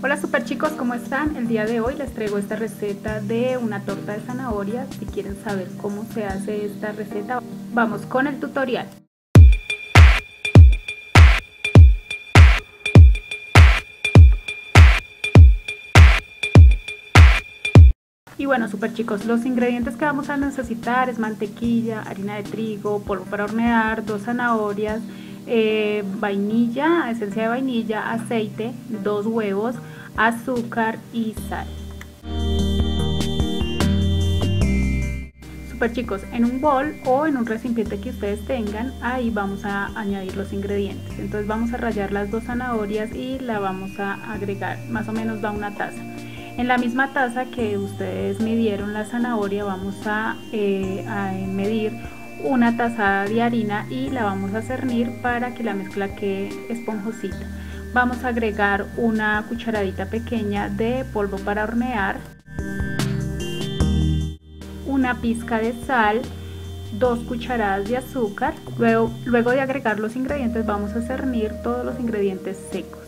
Hola super chicos, ¿cómo están? El día de hoy les traigo esta receta de una torta de zanahoria. Si quieren saber cómo se hace esta receta, vamos con el tutorial. Y bueno, super chicos, los ingredientes que vamos a necesitar es mantequilla, harina de trigo, polvo para hornear, dos zanahorias, eh, vainilla, esencia de vainilla, aceite, dos huevos, azúcar y sal. Super chicos, en un bol o en un recipiente que ustedes tengan, ahí vamos a añadir los ingredientes. Entonces vamos a rallar las dos zanahorias y la vamos a agregar, más o menos va una taza. En la misma taza que ustedes midieron la zanahoria vamos a, eh, a medir una taza de harina y la vamos a cernir para que la mezcla quede esponjosita. Vamos a agregar una cucharadita pequeña de polvo para hornear, una pizca de sal, dos cucharadas de azúcar. Luego, luego de agregar los ingredientes vamos a cernir todos los ingredientes secos.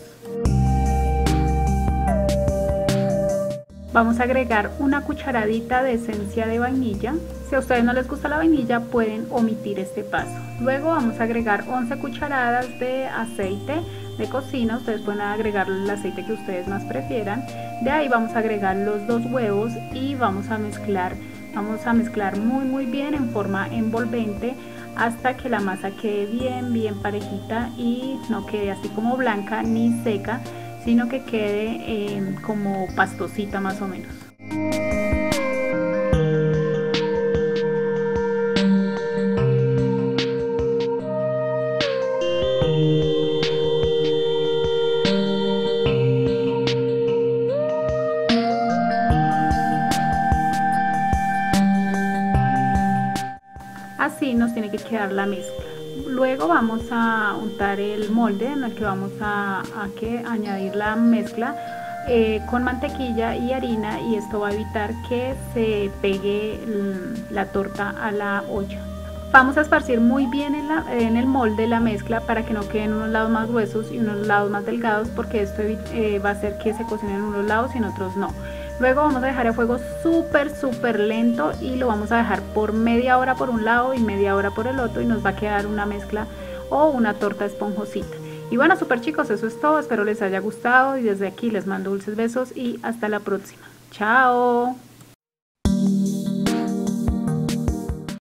Vamos a agregar una cucharadita de esencia de vainilla. Si a ustedes no les gusta la vainilla pueden omitir este paso. Luego vamos a agregar 11 cucharadas de aceite de cocina. Ustedes pueden agregar el aceite que ustedes más prefieran. De ahí vamos a agregar los dos huevos y vamos a mezclar. Vamos a mezclar muy muy bien en forma envolvente hasta que la masa quede bien bien parejita y no quede así como blanca ni seca sino que quede eh, como pastosita más o menos. Así nos tiene que quedar la mezcla. Luego vamos a untar el molde en el que vamos a, que añadir la mezcla eh, con mantequilla y harina y esto va a evitar que se pegue la torta a la olla. Vamos a esparcir muy bien en, el molde la mezcla para que no queden unos lados más gruesos y unos lados más delgados porque esto eh, va a hacer que se cocinen en unos lados y en otros no. Luego vamos a dejar a fuego súper, súper lento y lo vamos a dejar por media hora por un lado y media hora por el otro y nos va a quedar una mezcla o una torta esponjosita. Y bueno, súper chicos, eso es todo. Espero les haya gustado y desde aquí les mando dulces besos y hasta la próxima. Chao.